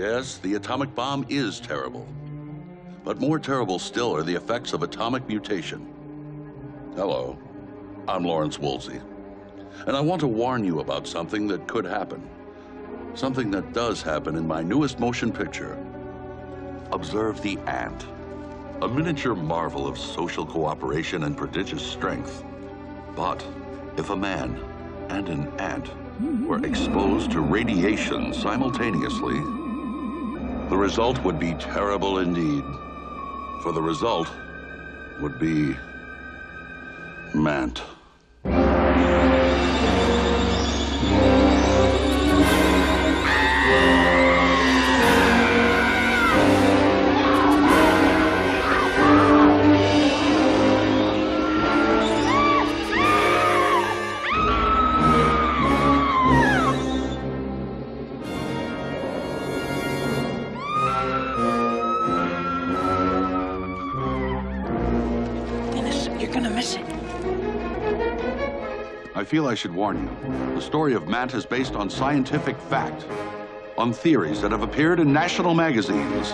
Yes, the atomic bomb is terrible. But more terrible still are the effects of atomic mutation. Hello, I'm Lawrence Woolsey. And I want to warn you about something that could happen. Something that does happen in my newest motion picture. Observe the ant, a miniature marvel of social cooperation and prodigious strength. But if a man and an ant were exposed to radiation simultaneously, the result would be terrible indeed. For the result would be Mant. Gonna miss it. I feel I should warn you. The story of Mant is based on scientific fact, on theories that have appeared in national magazines.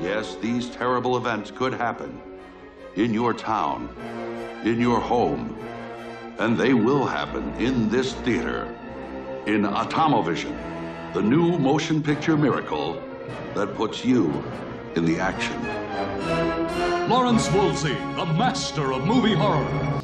Yes, these terrible events could happen in your town, in your home, and they will happen in this theater, in Atomovision, the new motion picture miracle that puts you in the action. Lawrence Woolsey, the master of movie horror.